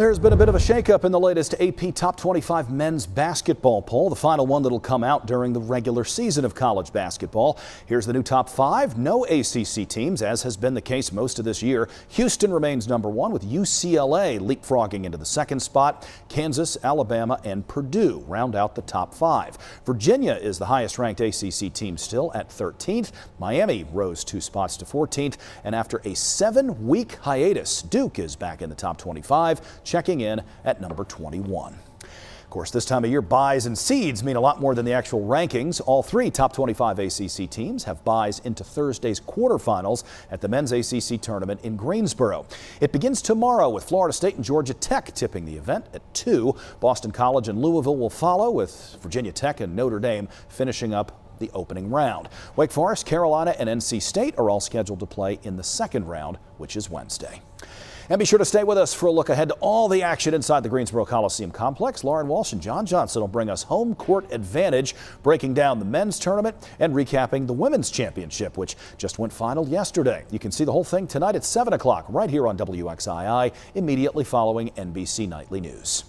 There's been a bit of a shakeup in the latest AP Top 25 men's basketball poll, the final one that'll come out during the regular season of college basketball. Here's the new top five. No ACC teams, as has been the case most of this year. Houston remains number one, with UCLA leapfrogging into the second spot. Kansas, Alabama, and Purdue round out the top five. Virginia is the highest ranked ACC team still at 13th. Miami rose two spots to 14th. And after a seven week hiatus, Duke is back in the top 25 checking in at number 21. Of course, this time of year, byes and seeds mean a lot more than the actual rankings. All three top 25 ACC teams have byes into Thursday's quarterfinals at the men's ACC tournament in Greensboro. It begins tomorrow with Florida State and Georgia Tech tipping the event at 2. Boston College and Louisville will follow, with Virginia Tech and Notre Dame finishing up the opening round. Wake Forest, Carolina, and NC State are all scheduled to play in the second round, which is Wednesday. And be sure to stay with us for a look ahead to all the action inside the Greensboro Coliseum complex. Lauren Walsh and John Johnson will bring us home court advantage, breaking down the men's tournament and recapping the women's championship, which just went final yesterday. You can see the whole thing tonight at 7 o'clock right here on WXII, immediately following NBC Nightly News.